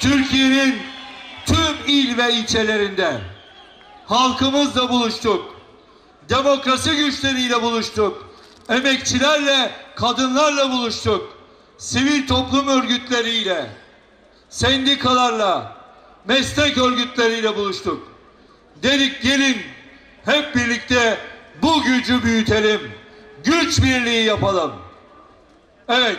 Türkiye'nin tüm il ve ilçelerinde halkımızla buluştuk. Demokrasi güçleriyle buluştuk. Emekçilerle, kadınlarla buluştuk. Sivil toplum örgütleriyle, sendikalarla, meslek örgütleriyle buluştuk. Dedik gelin hep birlikte bu gücü büyütelim. Güç birliği yapalım. Evet,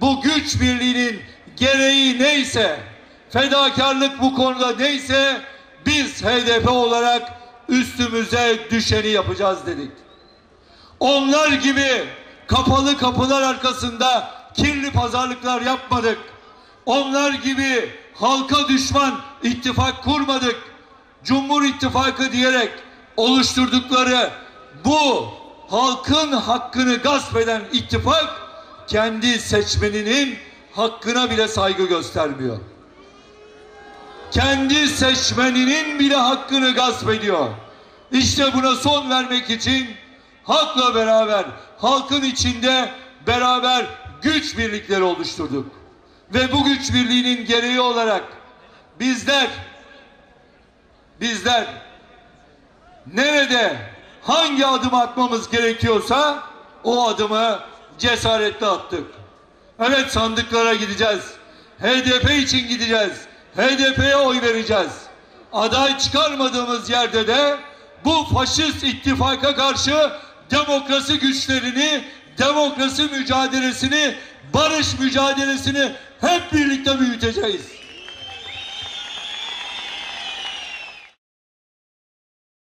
bu güç birliğinin gereği neyse, fedakarlık bu konuda neyse biz HDP olarak üstümüze düşeni yapacağız dedik. Onlar gibi kapalı kapılar arkasında kirli pazarlıklar yapmadık. Onlar gibi halka düşman ittifak kurmadık. Cumhur İttifakı diyerek oluşturdukları bu halkın hakkını gasp eden ittifak kendi seçmeninin hakkına bile saygı göstermiyor. Kendi seçmeninin bile hakkını gasp ediyor. İşte buna son vermek için halkla beraber, halkın içinde beraber güç birlikleri oluşturduk. Ve bu güç birliğinin gereği olarak bizler bizler nerede hangi adımı atmamız gerekiyorsa o adımı cesaretle attık. Evet sandıklara gideceğiz. HDP için gideceğiz. HDP'ye oy vereceğiz. Aday çıkarmadığımız yerde de bu faşist ittifaka karşı demokrasi güçlerini, demokrasi mücadelesini, barış mücadelesini hep birlikte büyüteceğiz.